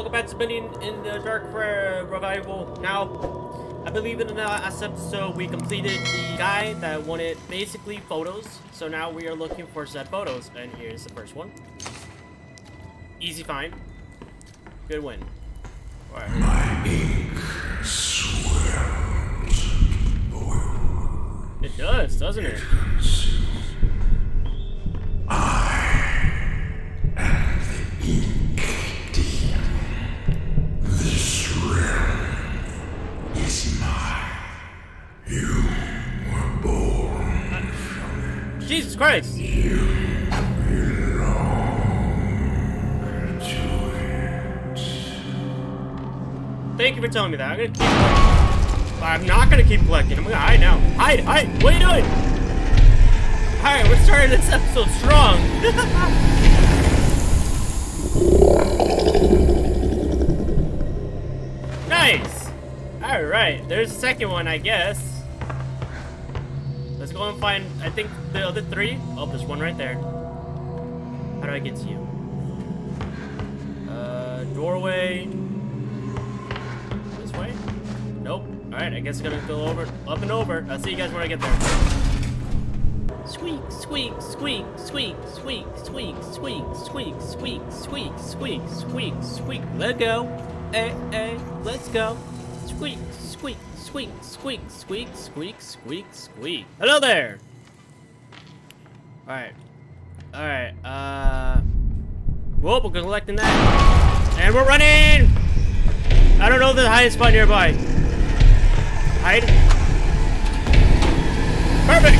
welcome back to Bendy and the Dark for uh, Revival. Now, I believe in the last episode we completed the guy that wanted basically photos. So now we are looking for said photos, and here's the first one. Easy find. Good win. Alright. My ink swells It does, doesn't it? I am the ink demon. This realm is mine. You were born Jesus Christ! Thank you for telling me that. I'm gonna keep I'm not gonna keep collecting. I'm gonna hide now. Hide, hide! What are you doing? Alright, we're starting this episode strong. nice! Alright, there's a second one, I guess. Go and find, I think, the other three. Oh, there's one right there. How do I get to you? Uh, doorway. This way? Nope. Alright, I guess I'm gonna go over, up and over. I'll see you guys when I get there. Squeak, squeak, squeak, squeak, squeak, squeak, squeak, squeak, squeak, squeak, squeak, squeak, squeak. Let go. Hey, hey, let's go. Squeak, squeak, squeak, squeak, squeak, squeak, squeak, squeak. Hello there. Alright. Alright, uh... Whoop, we're collecting that. And we're running! I don't know the highest spot nearby. Hide. Perfect!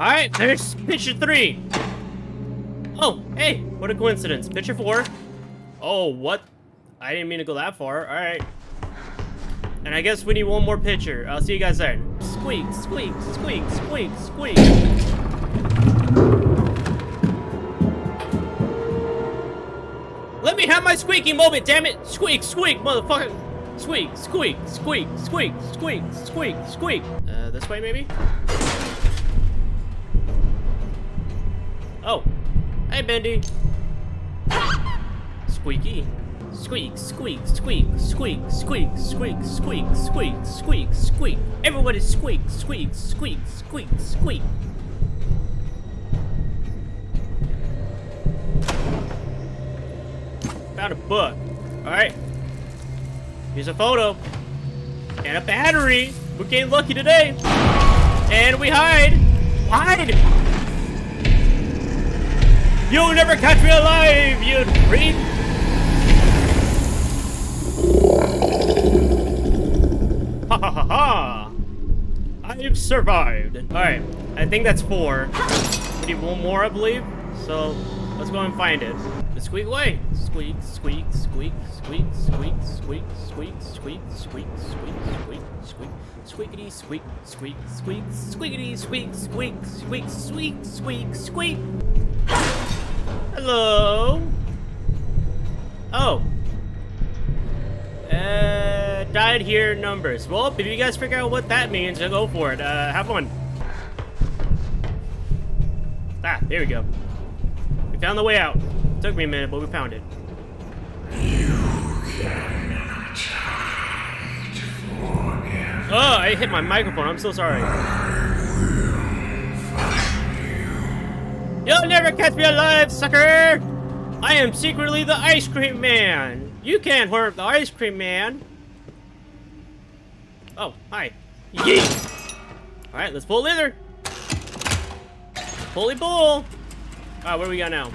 Alright, there's picture three. Oh, hey, what a coincidence. Picture four. Oh, what? I didn't mean to go that far. Alright. And I guess we need one more picture. I'll see you guys there. Squeak, squeak, squeak, squeak, squeak. Let me have my squeaky moment, damn it! Squeak, squeak, motherfucker! Squeak, squeak, squeak, squeak, squeak, squeak, squeak. Uh, this way maybe? Oh. Hey, Bendy. Squeaky. Squeak, squeak, squeak, squeak, squeak, squeak, squeak, squeak, squeak, squeak. Everybody squeak, squeak, squeak, squeak, squeak. Found a book. Alright. Here's a photo. And a battery. We're getting lucky today. And we hide. Hide! You'll never catch me alive, you freak! Ha ha ha ha! I've survived. Alright, I think that's four. We need one more, I believe. So, let's go and find it. The squeak away! Squeak, squeak, squeak, squeak, squeak, squeak, squeak, squeak, squeak, squeak, squeak, squeak, squeakity, squeak, squeak, squeak, squeakity, squeak, squeak, squeak, squeak, squeak, squeak. Hello. Oh. Uh, died here numbers. Well, if you guys figure out what that means, then go for it. Uh, have fun. Ah, there we go. We found the way out. Took me a minute, but we found it. Oh, I hit my microphone. I'm so sorry. You'll never catch me alive, sucker! I am secretly the ice cream man. You can't hurt the ice cream man. Oh, hi. Yeet! Alright, let's pull leather. Pulley pull. Alright, what do we got now?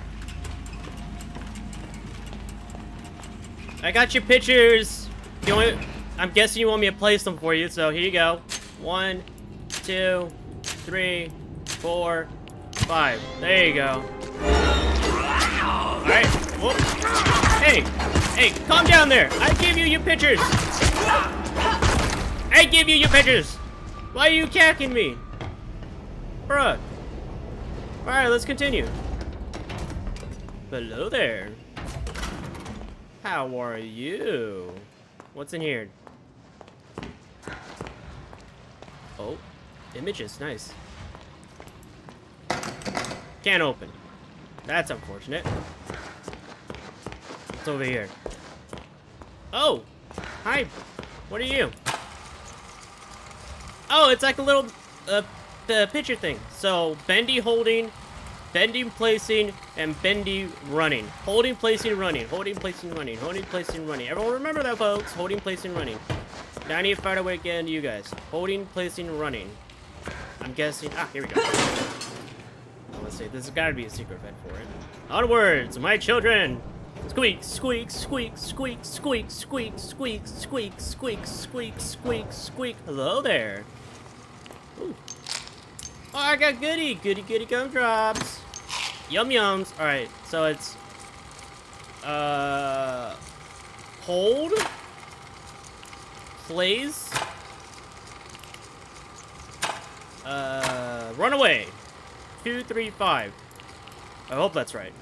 I got your pictures. You want, I'm guessing you want me to place them for you, so here you go. One, two, three, four, five. There you go. Alright. Hey! Hey, calm down there! I gave you your pictures! I give you your pictures! Why are you cacking me? Bruh. Alright, let's continue. Hello there. How are you? What's in here? Oh, images, nice. Can't open. That's unfortunate. What's over here? Oh! Hi! What are you? Oh, it's like a little uh, the picture thing. So, bendy holding, bending placing, and bendy running. Holding, placing, running. Holding, placing, running. Holding, placing, running. Everyone remember that, folks. Holding, placing, running. Now I need to find a way to get into you guys. Holding, placing, running. I'm guessing... Ah, here we go. Let's see. This has got to be a secret vent for it. Onwards, my children! Squeak, squeak, squeak, squeak, squeak, squeak, squeak, squeak, squeak, squeak, squeak, squeak. Hello there. Ooh. Oh, I got goody, goody, goody gumdrops. Yum yums. All right, so it's uh hold, plays, uh, run away. Two, three, five. I hope that's right.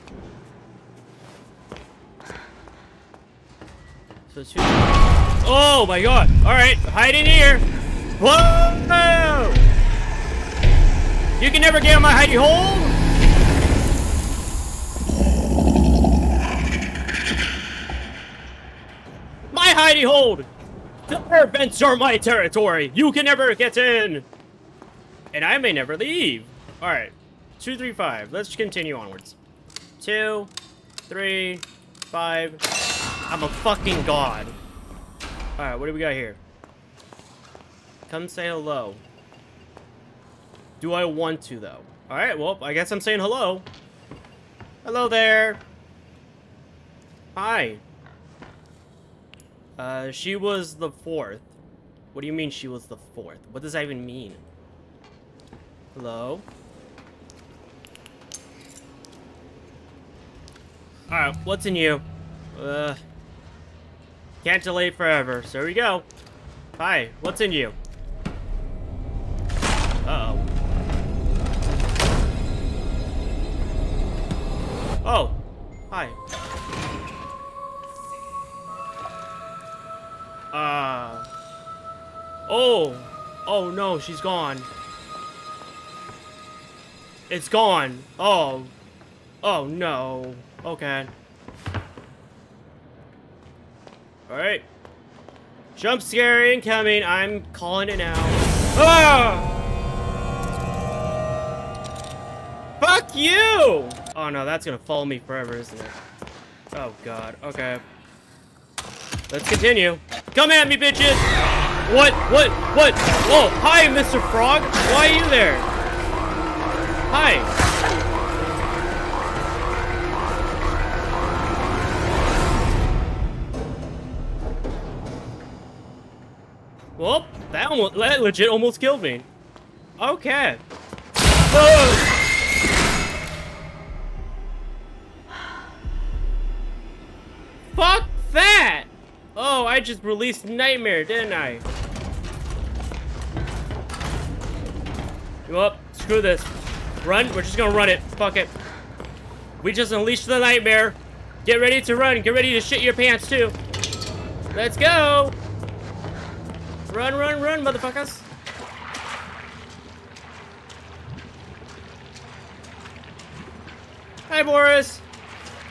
So. Oh my god! All right, hide in here. Whoa! You can never get in my hidey hole. My hidey hold. The air vents are my territory. You can never get in. And I may never leave. All right, two, three, five. Let's continue onwards. Two, three, five. I'm a fucking god. All right, what do we got here? Come say hello. Do I want to, though? All right, well, I guess I'm saying hello. Hello there. Hi. Uh, she was the fourth. What do you mean she was the fourth? What does that even mean? Hello? Alright, what's in you? Uh, can't delay forever, so here we go. Hi, what's in you? Uh-oh. Oh, hi. Uh. Oh. Oh no, she's gone. It's gone. Oh. Oh no. Okay. Alright. Jump scare incoming. I'm calling it now. Ah! Fuck you! Oh no, that's gonna follow me forever, isn't it? Oh god. Okay. Let's continue. Come at me, bitches! What? What? What? Whoa! Hi, Mr. Frog! Why are you there? Hi! Almost, that legit almost killed me. Okay. Oh! Fuck that! Oh, I just released Nightmare, didn't I? Up. Screw this. Run. We're just gonna run it. Fuck it. We just unleashed the Nightmare. Get ready to run. Get ready to shit your pants, too. Let's go. Run, run, run, motherfuckers. Hi, Boris.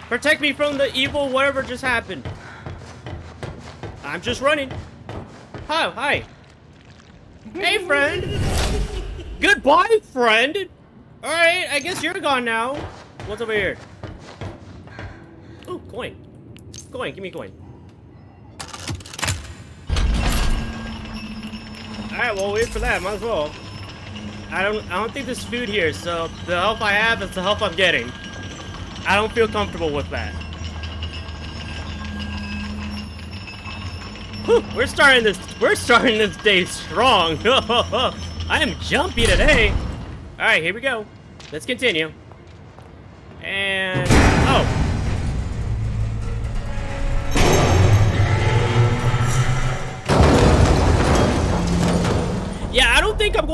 Protect me from the evil whatever just happened. I'm just running. Hi, hi. Hey, friend. Goodbye, friend. All right, I guess you're gone now. What's over here? Oh, coin. Coin, give me coin. Alright, well wait for that, might as well. I don't I don't think there's food here, so the help I have is the help I'm getting. I don't feel comfortable with that. Whew, we're starting this we're starting this day strong. I am jumpy today. Alright, here we go. Let's continue. And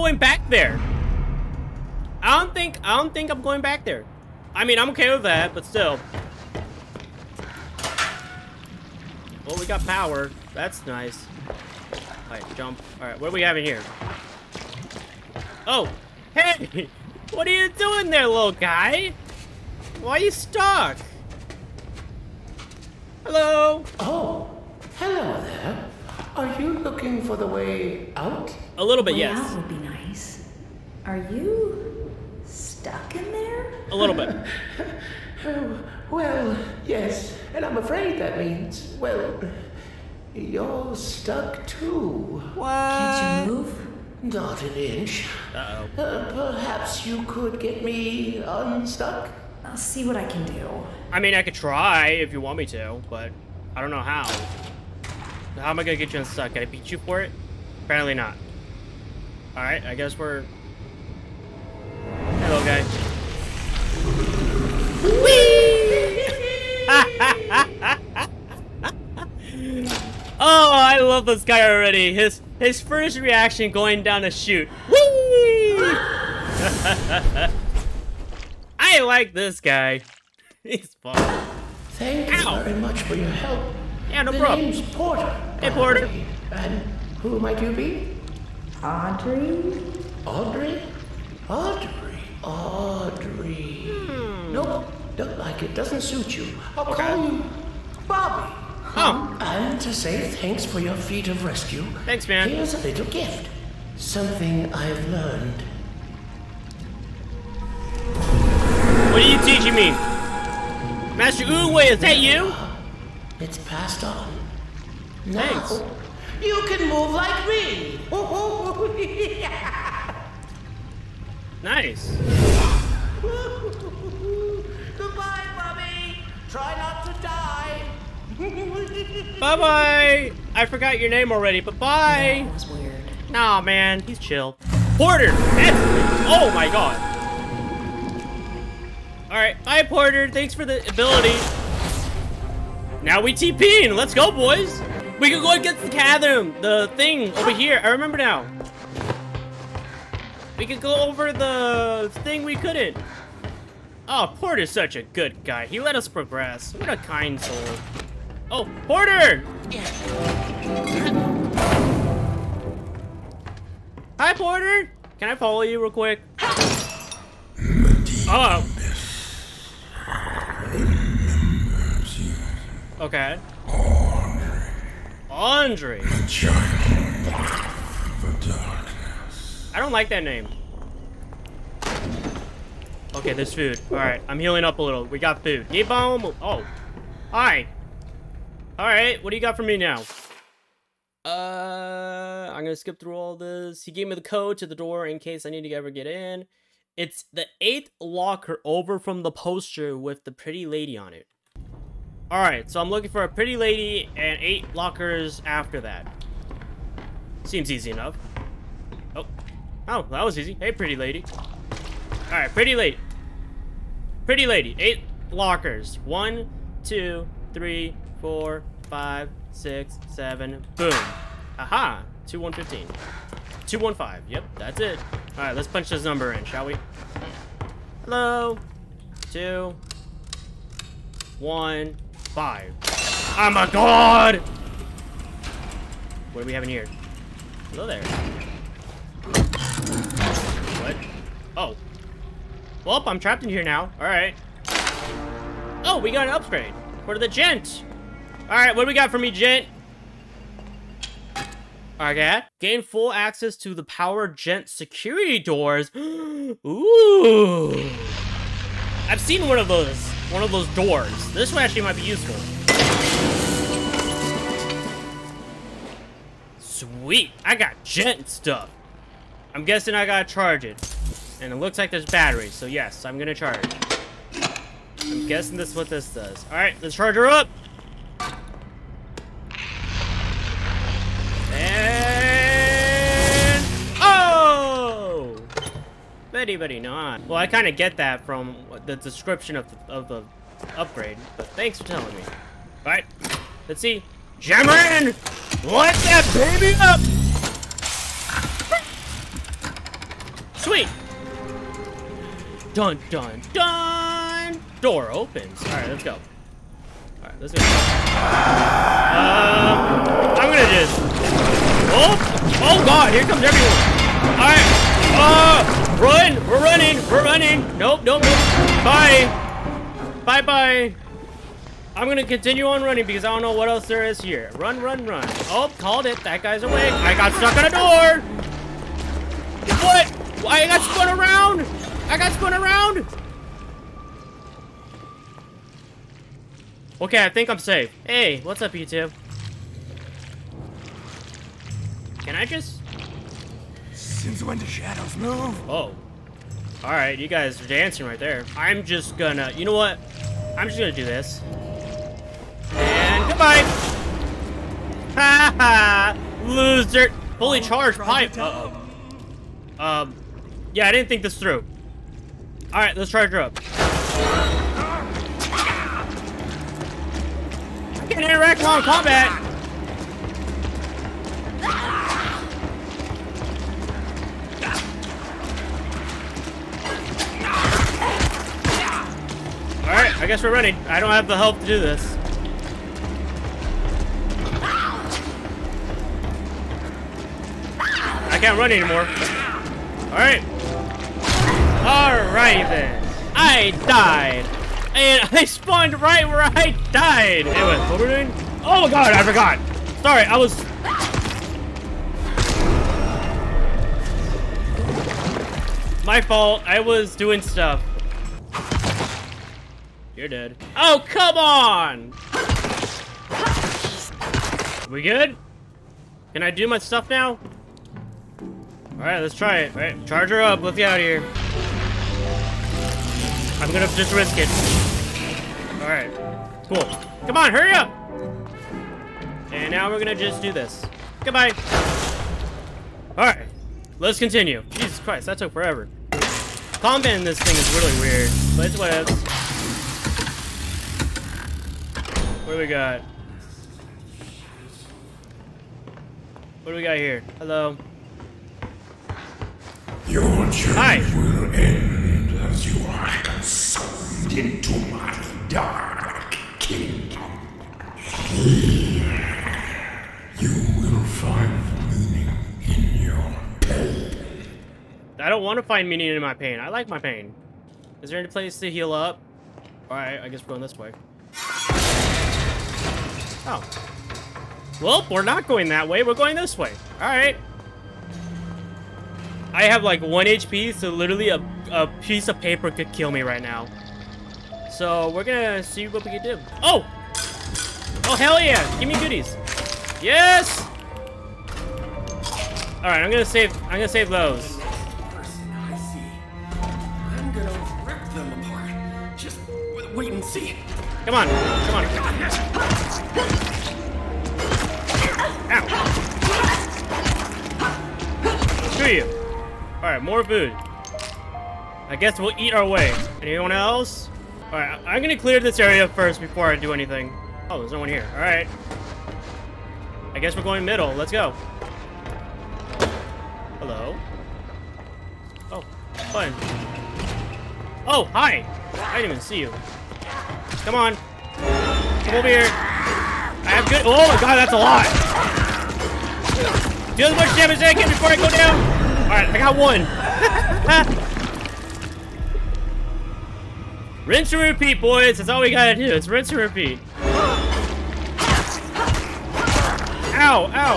going back there. I don't think I don't think I'm going back there. I mean, I'm okay with that, but still. Well, we got power. That's nice. Alright, jump. Alright, what are we having here? Oh! Hey! What are you doing there, little guy? Why are you stuck? Hello? Oh, hello there. Are you looking for the way out? A little bit, Way yes. out would be nice. Are you stuck in there? A little bit. Oh, well, yes, and I'm afraid that means, well, you're stuck too. Can't you move? Not an inch. Uh-oh. Uh, perhaps you could get me unstuck? I'll see what I can do. I mean, I could try if you want me to, but I don't know how. How am I gonna get you unstuck? Can I beat you for it? Apparently not. Alright, I guess we're... Hello, guy. oh, I love this guy already. His his first reaction going down a chute. Whee! I like this guy. He's fun. Thank you Ow. very much for your help. Yeah, no the problem. name's Porter. Hey, Porter. And who might you be? Audrey? Audrey? Audrey. Audrey. Hmm. Nope, don't like it. Doesn't suit you. I'll call you Bobby. Oh, And to say thanks for your feat of rescue, Thanks, man. here's a little gift. Something I've learned. what are you teaching me? Master Oogway, is that you? It's passed on. Now, Thanks. you can move like me. Nice. Goodbye, Bobby. Try not to die. Bye-bye. I forgot your name already, but bye. That was weird. Nah, man, he's chill. Porter! That's Oh my god. Alright, bye Porter. Thanks for the ability. Now we TPing. Let's go, boys. We can go against the chasm, the thing over here. I remember now. We could go over the thing we couldn't. Oh, Porter's such a good guy. He let us progress. What a kind soul. Oh, Porter! Hi, Porter. Can I follow you real quick? Oh. Okay. Andre. Child of the darkness. I don't like that name. Okay, there's food. Alright, I'm healing up a little. We got food. Need bomb. Oh. Hi. Alright, what do you got for me now? Uh, I'm gonna skip through all this. He gave me the code to the door in case I need to ever get in. It's the eighth locker over from the poster with the pretty lady on it. Alright, so I'm looking for a pretty lady and eight lockers after that. Seems easy enough. Oh. Oh, that was easy. Hey, pretty lady. Alright, pretty lady. Pretty lady. Eight lockers. One, two, three, four, five, six, seven. Boom. Aha. Two one fifteen. Two one five. Yep, that's it. Alright, let's punch this number in, shall we? Hello. Two. One. Five. Oh my god! What do we have in here? Hello there. What? Oh. Well, I'm trapped in here now. Alright. Oh, we got an upgrade. For the gent. Alright, what do we got for me, gent? Okay. Gain full access to the power gent security doors. Ooh. I've seen one of those. One of those doors. This one actually might be useful. Sweet. I got gent stuff. I'm guessing I gotta charge it. And it looks like there's batteries, so yes, I'm gonna charge. I'm guessing this is what this does. Alright, let's charge her up! And... Oh! Very, very not. Well, I kind of get that from the description of the, of the upgrade, but thanks for telling me. Alright, let's see. Jam her in! Let that baby up! Sweet! Dun dun dun! Door opens. Alright, let's go. Alright, let's go. Um, I'm gonna just. Oh! Oh god, here comes everyone! Alright! Uh, run! We're running! We're running! Nope, nope, nope. Bye! bye-bye. I'm gonna continue on running because I don't know what else there is here. Run, run, run. Oh, called it. That guy's awake. I got stuck on a door. What? I got spun around. Okay, I think I'm safe. Hey, what's up, YouTube? Can I just... Since when do shadows move? Oh. Alright, you guys are dancing right there. I'm just gonna... You know what? I'm just gonna do this. And goodbye! Ha ha! Loser! Fully charged pipe! Uh-oh. Um... Yeah, I didn't think this through. Alright, let's charge her up. I can't interact while combat! Alright, I guess we're running. I don't have the help to do this. I can't run anymore. Alright. Alright then. I died. And I spawned right where I died. Anyway, what we're doing? Oh god, I forgot. Sorry, I was... My fault. I was doing stuff. You're dead. Oh, come on! We good? Can I do my stuff now? Alright, let's try it. Alright, charge her up. Let's get out of here. I'm gonna just risk it. Alright. Cool. Come on, hurry up! And now we're gonna just do this. Goodbye. Alright. Let's continue. Jesus Christ, that took forever. Combat in this thing is really weird, but it's whatever. What do we got? What do we got here? Hello. Your journey Hi. will end are consumed into my dark kingdom. Here, you will find meaning in your pain. I don't want to find meaning in my pain. I like my pain. Is there any place to heal up? Alright, I guess we're going this way. Oh. Well, we're not going that way. We're going this way. Alright. I have like 1 HP, so literally a, a piece of paper could kill me right now. So we're gonna see what we can do. Oh! Oh, hell yeah! Give me goodies. Yes! Alright, I'm gonna save I'm gonna save those. Person I see. I'm gonna rip them apart. Just w- wait and see. Come on, come on. Ow. Screw you. Alright, more food. I guess we'll eat our way. Anyone else? Alright, I'm gonna clear this area first before I do anything. Oh, there's no one here. Alright. I guess we're going middle. Let's go. Hello? Oh, fun. Oh, hi! I didn't even see you. Come on. Come over here. I have good- Oh my god, that's a lot! Do as much damage as I can before I go down! Alright, I got one. rinse and repeat, boys. That's all we gotta do. It's rinse and repeat. Ow, ow.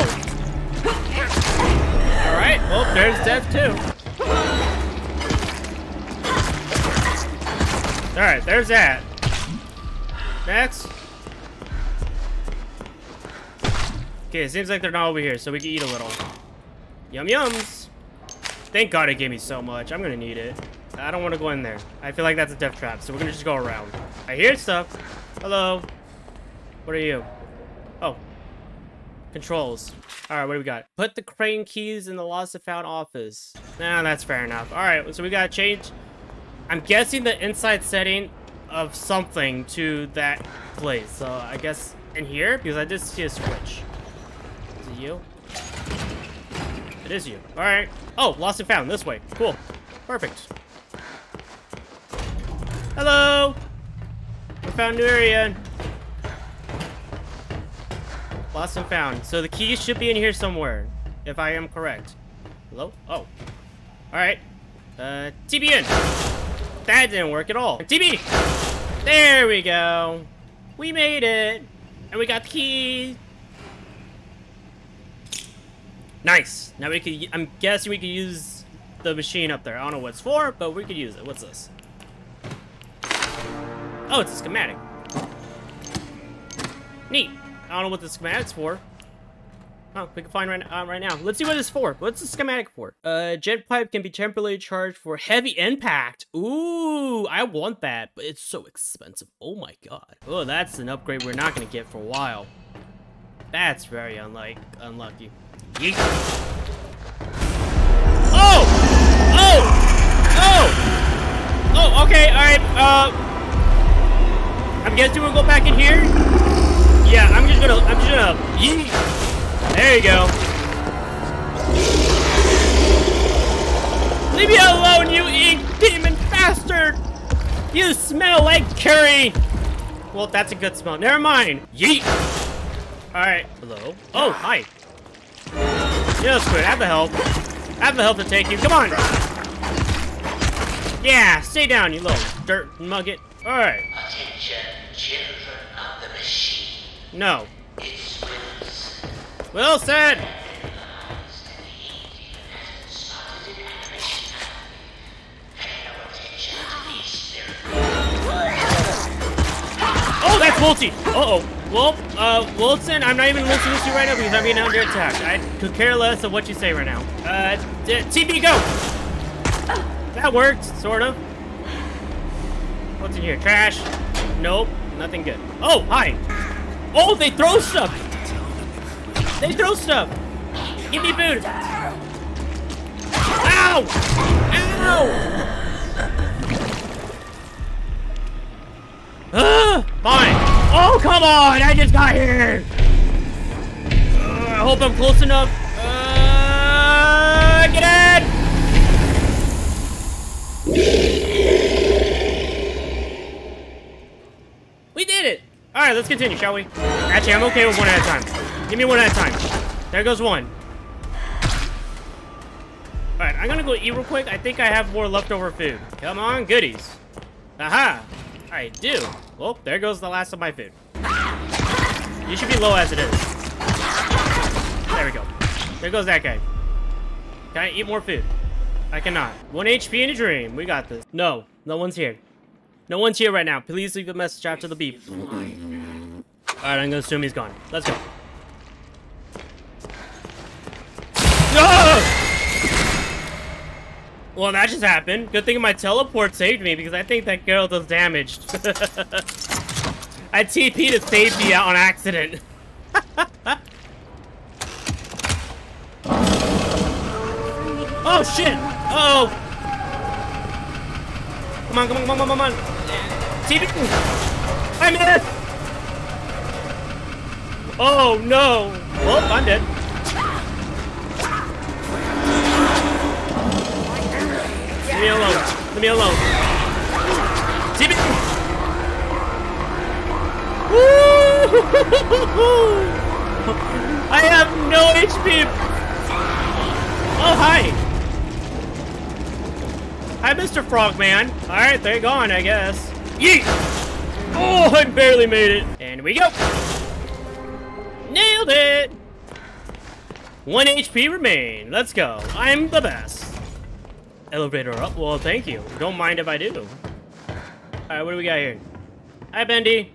Alright, well, there's death too. Alright, there's that. Next. Okay, it seems like they're not over here, so we can eat a little. Yum yums. Thank God it gave me so much. I'm gonna need it. I don't want to go in there. I feel like that's a death trap, so we're gonna just go around. I hear stuff. Hello. What are you? Oh. Controls. Alright, what do we got? Put the crane keys in the lost and found office. Nah, that's fair enough. Alright, so we gotta change. I'm guessing the inside setting of something to that place. So I guess in here, because I did see a switch. Is it you? It is you. All right. Oh, lost and found. This way. Cool. Perfect. Hello. We found a new area. Lost and found. So the keys should be in here somewhere, if I am correct. Hello? Oh. All right. Uh, TBN. That didn't work at all. TB! There we go. We made it. And we got the key. Nice. Now we could, I'm guessing we could use the machine up there. I don't know what it's for, but we could use it. What's this? Oh, it's a schematic. Neat. I don't know what the schematic's for. Oh, we can find right, uh, right now. Let's see what it's for. What's the schematic for? Uh, Gent pipe can be temporarily charged for heavy impact. Ooh, I want that, but it's so expensive. Oh my god. Oh, that's an upgrade we're not gonna get for a while. That's very unlike unlucky. Yeet. Oh! Oh! Oh! Oh, okay, alright, uh... I'm guessing we'll go back in here? Yeah, I'm just gonna, I'm just gonna... Yeet. There you go. Leave me alone, you ink demon bastard! You smell like curry! Well, that's a good smell. Never mind. Yeet! Alright. Hello? Oh, hi. Good. I have the help. Have the help to take you. Come on! Yeah, stay down, you little dirt mugget. Alright. Attention, children of the machine. No. It's. Well said! Oh, that's multi! Uh-oh. Well, uh, Wilson, I'm not even listening to you right now because I'm being under attack. I could care less of what you say right now. Uh, TP, go! That worked, sort of. What's in here? Trash? Nope, nothing good. Oh, hi! Oh, they throw stuff! They throw stuff! Give me food! Ow! Ow! Ah, fine. Oh, come on! I just got here! Uh, I hope I'm close enough. Uh, get in! We did it! Alright, let's continue, shall we? Actually, I'm okay with one at a time. Give me one at a time. There goes one. Alright, I'm gonna go eat real quick. I think I have more leftover food. Come on, goodies. Aha! I do. Well, there goes the last of my food. You should be low as it is. There we go. There goes that guy. Can I eat more food? I cannot. One HP in a dream. We got this. No, no one's here. No one's here right now. Please leave a message after the beep. Alright, I'm gonna assume he's gone. Let's go. Well, that just happened. Good thing my teleport saved me because I think that girl does damage. I TP to save me on accident. oh shit! Oh! Come on, come on, come on, come on, come on! TP! I missed! Oh no! Well, I'm dead. Leave me alone. Leave me alone. TP! I have no HP. Oh, hi. Hi, Mr. Frogman. All right, they're gone, I guess. Yeet. Oh, I barely made it. And we go. Nailed it. One HP remain. Let's go. I'm the best. Elevator up. Well, thank you. Don't mind if I do. All right, what do we got here? Hi, Bendy.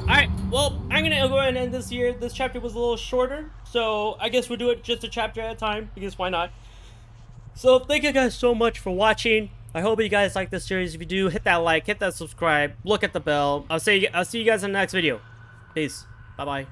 Alright, well, I'm gonna go ahead and end this year. This chapter was a little shorter, so I guess we'll do it just a chapter at a time, because why not? So, thank you guys so much for watching. I hope you guys like this series. If you do, hit that like, hit that subscribe, look at the bell. I'll say I'll see you guys in the next video. Peace. Bye-bye.